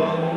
world.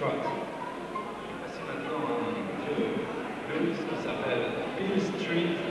Trust. Voici maintenant un jeu de qui s'appelle Hill Street.